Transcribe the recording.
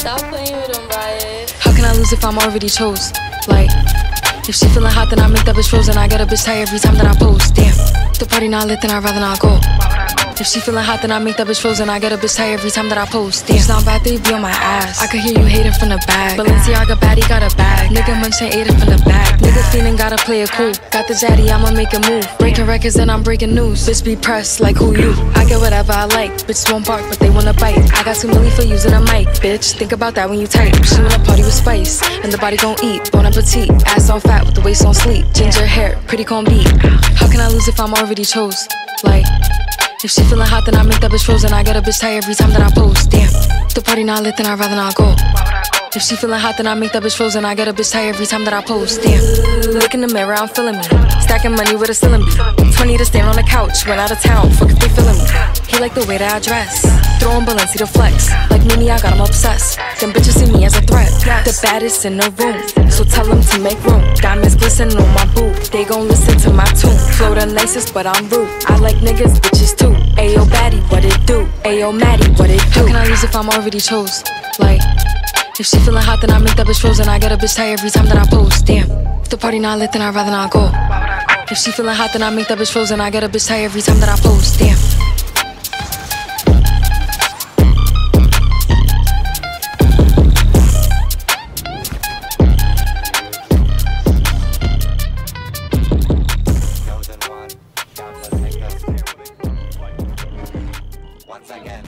Stop playing with. How can I lose if I'm already chose? Like, if she feeling hot, then I make that bitch frozen. I get a bitch tired every time that I post. Damn, the party not lit, then I'd rather not go. If she feeling hot, then I make that bitch frozen. I get a bitch tired every time that I post. Damn, it's not bad, they be on my ass. I could hear you hating from the back. Balenciaga baddie got a bag. Nigga munching ate it from the back. Nigga feeling gotta play it cool. Got the zaddy, I'ma make a move. Breaking records and I'm breaking news. Bitch be pressed like who you? I get whatever I like. Bitch won't bark, but they wanna bite. I got two million for using a mic. Bitch, think about that when you type. She wanna party with spice, and the body gon' eat. Bon appetit. Ass on fat with the waist on sleep. Ginger hair, pretty con beat. How can I lose if I'm already chose? Like. If she feeling hot, then I make that bitch frozen. I get a bitch tired every time that I post. Damn, the party not lit, then I'd rather not go. If she feeling hot, then I make that bitch frozen. I get a bitch tired every time that I post. Damn, look in the mirror, I'm feeling me. Stacking money with a ceiling 20 to stand on the couch, went out of town. Fuck if they feeling me. He like the way that I dress. Throwing Balenci to flex. Like Mimi, I got him obsessed. Them bitches see me as a threat. The baddest in the room. So tell them to make room. Diamonds glisten on my boot. They gon' listen to my tune. Flow the nicest, but I'm rude. I like niggas, bitches too. Ayo, baddie, what it do? Ayo, Maddie, what it do? How can I lose if I'm already chose? Like, if she feeling hot, then I make that bitch frozen. I get a bitch tired every time that I post. Damn, if the party not lit, then I'd rather not go. If she feeling hot, then I make that bitch frozen. I get a bitch tired every time that I post. Damn. Once again,